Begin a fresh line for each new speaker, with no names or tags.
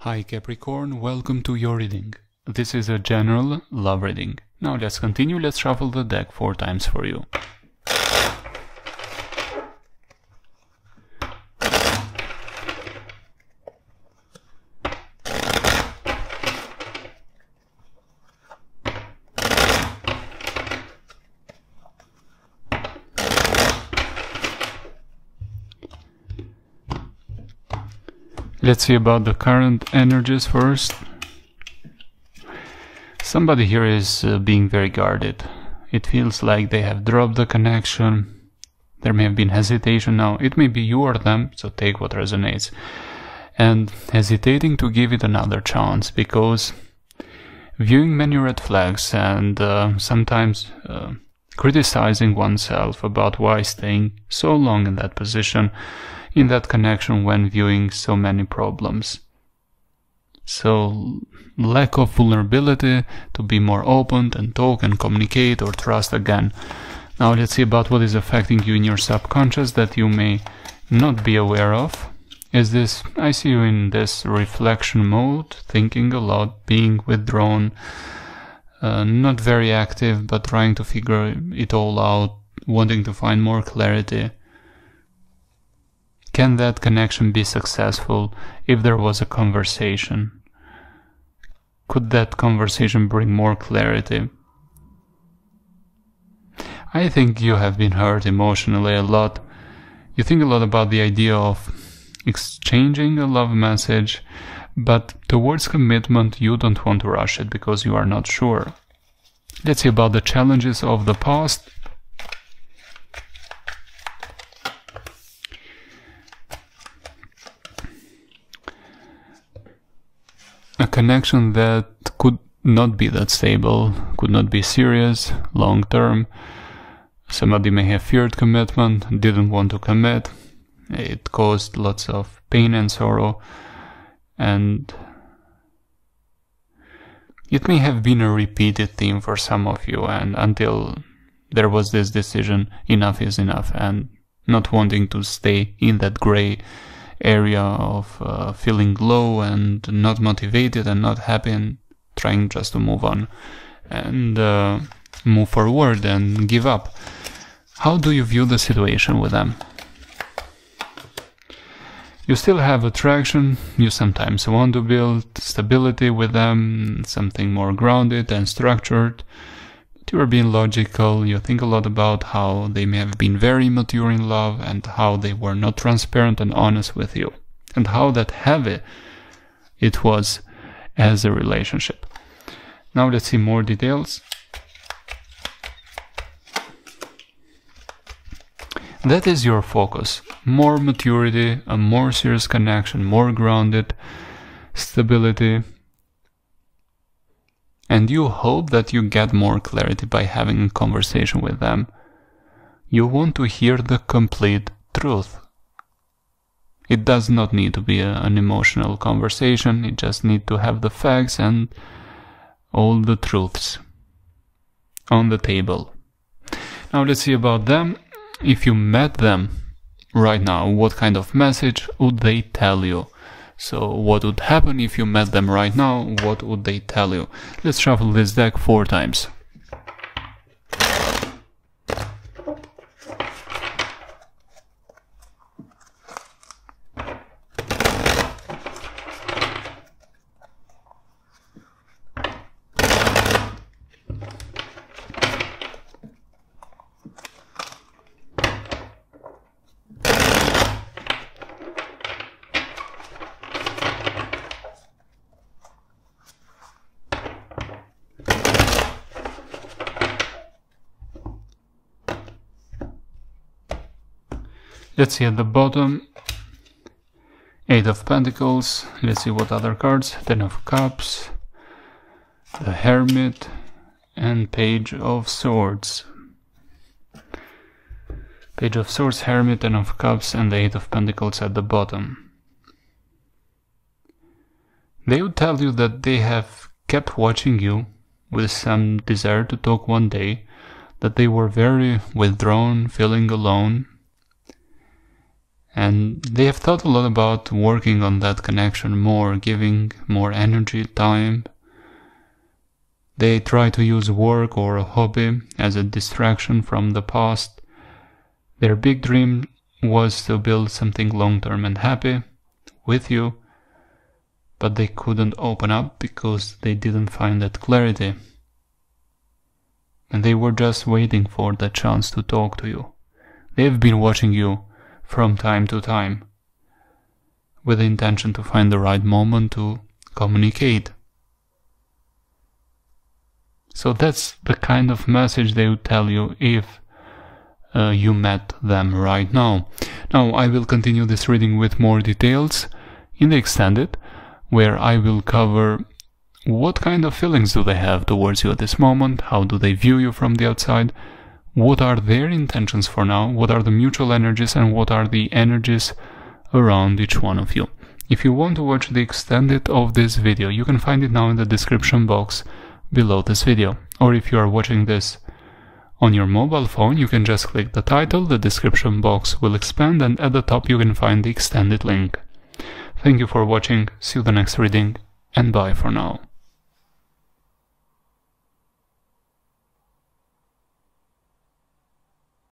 Hi Capricorn, welcome to your reading. This is a general love reading. Now let's continue, let's shuffle the deck four times for you. Let's see about the current energies first. Somebody here is uh, being very guarded. It feels like they have dropped the connection. There may have been hesitation now. It may be you or them, so take what resonates. And hesitating to give it another chance because viewing many red flags and uh, sometimes uh, criticizing oneself about why staying so long in that position in that connection when viewing so many problems. So, lack of vulnerability to be more open and talk and communicate or trust again. Now, let's see about what is affecting you in your subconscious that you may not be aware of. Is this, I see you in this reflection mode, thinking a lot, being withdrawn, uh, not very active, but trying to figure it all out, wanting to find more clarity. Can that connection be successful if there was a conversation? Could that conversation bring more clarity? I think you have been hurt emotionally a lot. You think a lot about the idea of exchanging a love message, but towards commitment you don't want to rush it because you are not sure. Let's see about the challenges of the past a connection that could not be that stable, could not be serious, long term. Somebody may have feared commitment, didn't want to commit. It caused lots of pain and sorrow, and it may have been a repeated theme for some of you, and until there was this decision, enough is enough, and not wanting to stay in that gray area of uh, feeling low and not motivated and not happy and trying just to move on and uh, move forward and give up. How do you view the situation with them? You still have attraction, you sometimes want to build stability with them, something more grounded and structured, you are being logical, you think a lot about how they may have been very mature in love and how they were not transparent and honest with you, and how that heavy it was as a relationship. Now let's see more details. That is your focus. More maturity, a more serious connection, more grounded, stability, and you hope that you get more clarity by having a conversation with them. You want to hear the complete truth. It does not need to be a, an emotional conversation, it just need to have the facts and all the truths on the table. Now let's see about them. If you met them right now, what kind of message would they tell you? So what would happen if you met them right now? What would they tell you? Let's shuffle this deck four times. Let's see at the bottom. Eight of Pentacles. Let's see what other cards. Ten of Cups. The Hermit. And Page of Swords. Page of Swords, Hermit, Ten of Cups, and the Eight of Pentacles at the bottom. They would tell you that they have kept watching you with some desire to talk one day, that they were very withdrawn, feeling alone, And they have thought a lot about working on that connection more, giving more energy, time. They try to use work or a hobby as a distraction from the past. Their big dream was to build something long term and happy with you, but they couldn't open up because they didn't find that clarity. And they were just waiting for the chance to talk to you. They've been watching you from time to time with the intention to find the right moment to communicate. So that's the kind of message they would tell you if uh, you met them right now. Now I will continue this reading with more details in the extended, where I will cover what kind of feelings do they have towards you at this moment, how do they view you from the outside, what are their intentions for now, what are the mutual energies, and what are the energies around each one of you. If you want to watch the extended of this video, you can find it now in the description box below this video. Or if you are watching this on your mobile phone, you can just click the title, the description box will expand, and at the top you can find the extended link. Thank you for watching, see you the next reading, and bye for now.